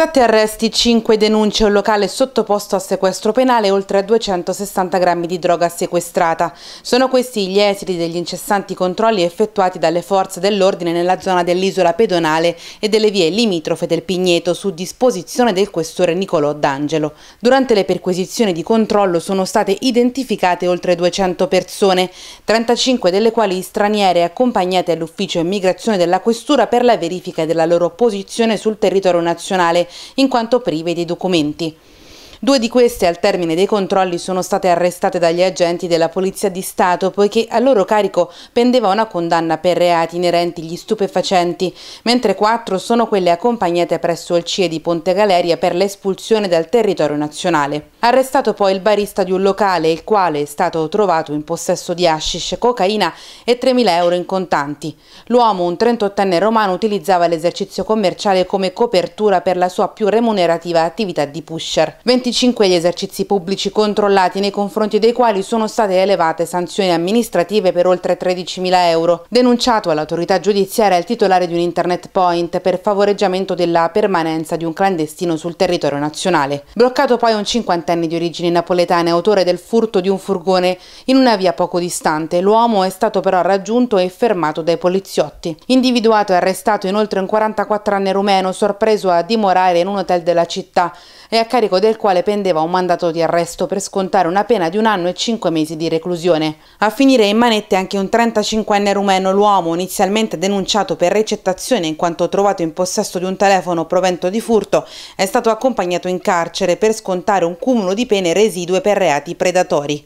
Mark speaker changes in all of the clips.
Speaker 1: Sette arresti, cinque denunce, un locale sottoposto a sequestro penale oltre a 260 grammi di droga sequestrata. Sono questi gli esiti degli incessanti controlli effettuati dalle forze dell'ordine nella zona dell'isola pedonale e delle vie limitrofe del Pigneto su disposizione del questore Nicolò D'Angelo. Durante le perquisizioni di controllo sono state identificate oltre 200 persone, 35 delle quali straniere accompagnate all'ufficio immigrazione della questura per la verifica della loro posizione sul territorio nazionale in quanto prive di documenti. Due di queste al termine dei controlli sono state arrestate dagli agenti della Polizia di Stato poiché a loro carico pendeva una condanna per reati inerenti agli stupefacenti, mentre quattro sono quelle accompagnate presso il CIE di Ponte Galeria per l'espulsione dal territorio nazionale. Arrestato poi il barista di un locale, il quale è stato trovato in possesso di hashish, cocaina e 3.000 euro in contanti. L'uomo, un 38enne romano, utilizzava l'esercizio commerciale come copertura per la sua più remunerativa attività di pusher. 20 25 gli esercizi pubblici controllati nei confronti dei quali sono state elevate sanzioni amministrative per oltre 13.000 euro. Denunciato all'autorità giudiziaria il titolare di un internet point per favoreggiamento della permanenza di un clandestino sul territorio nazionale. Bloccato poi un cinquantenne di origini napoletane, autore del furto di un furgone in una via poco distante. L'uomo è stato però raggiunto e fermato dai poliziotti. Individuato e arrestato inoltre un 44enne rumeno sorpreso a dimorare in un hotel della città e a carico del quale quale pendeva un mandato di arresto per scontare una pena di un anno e cinque mesi di reclusione. A finire in manette anche un 35enne rumeno, l'uomo inizialmente denunciato per recettazione in quanto trovato in possesso di un telefono provento di furto, è stato accompagnato in carcere per scontare un cumulo di pene residue per reati predatori.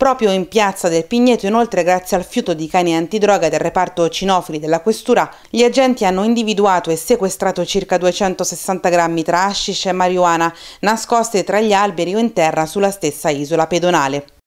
Speaker 1: Proprio in piazza del Pigneto, inoltre, grazie al fiuto di cani antidroga del reparto cinofili della questura, gli agenti hanno individuato e sequestrato circa 260 grammi tra hashish e marijuana nascoste tra gli alberi o in terra sulla stessa isola pedonale.